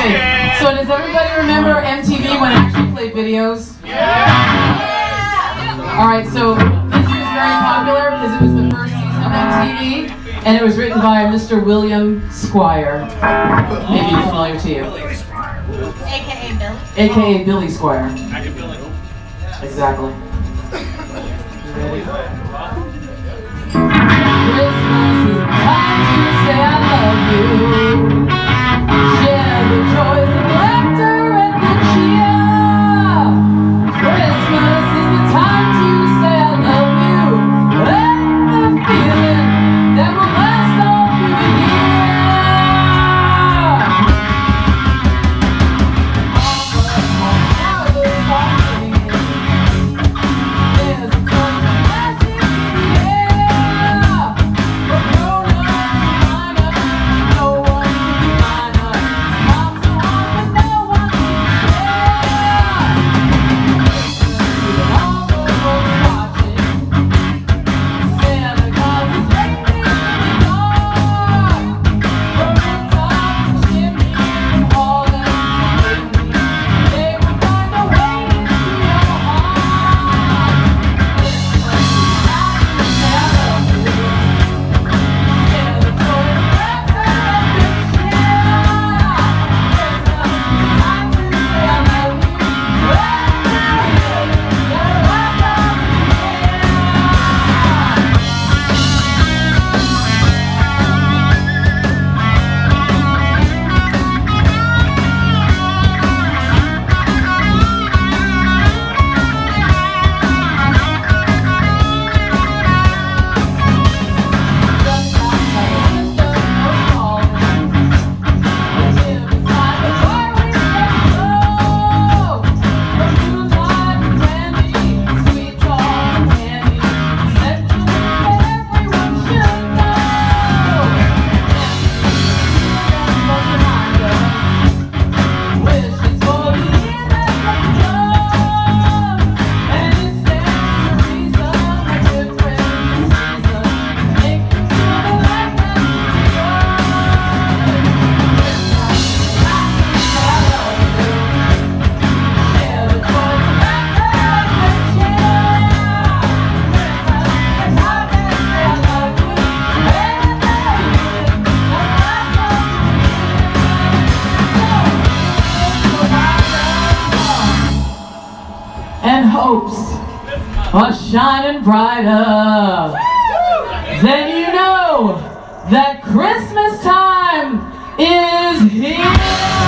Okay, so does everybody remember MTV when it actually played videos? Yeah! Alright, so this was very popular because it was the first season of MTV, and it was written by Mr. William Squier. Maybe familiar to you. AKA Billy. AKA Billy Squier. Exactly. Christmas is time to say I love you. Hopes are shining brighter. Then you know that Christmas time is here.